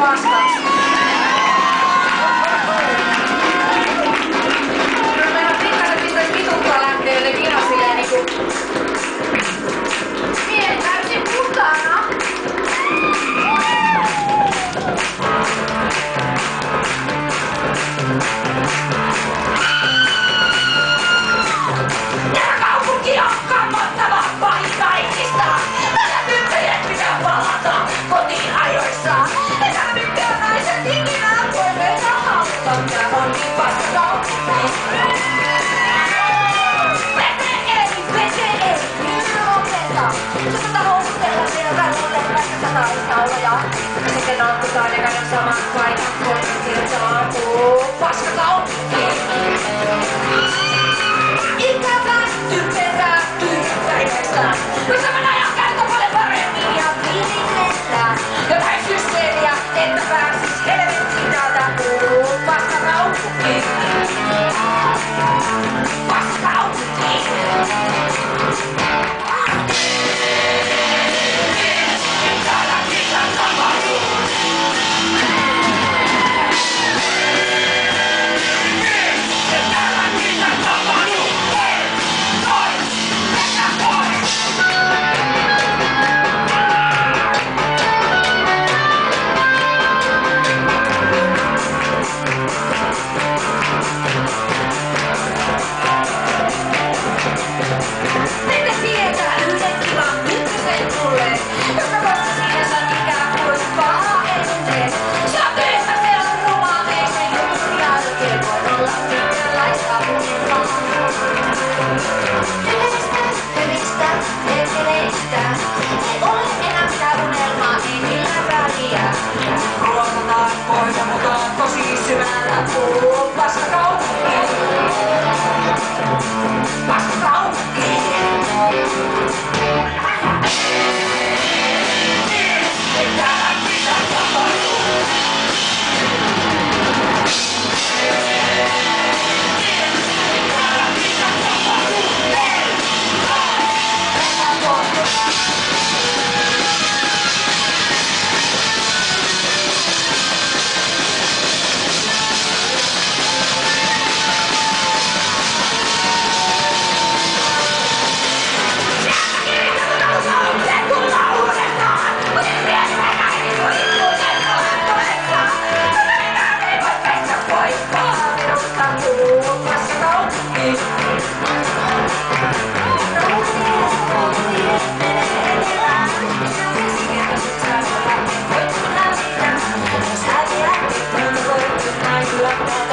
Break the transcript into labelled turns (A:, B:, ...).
A: Пасха. tauluja. Sitten nauttikaa ne kadon saman paikan, kun siltä ampuu. Paskataulu! mitään. Ei ole enää mitään unelmaa, ei millään väliä. Ruokataan, koitamutaan tosi syvällä puolella. Gracias.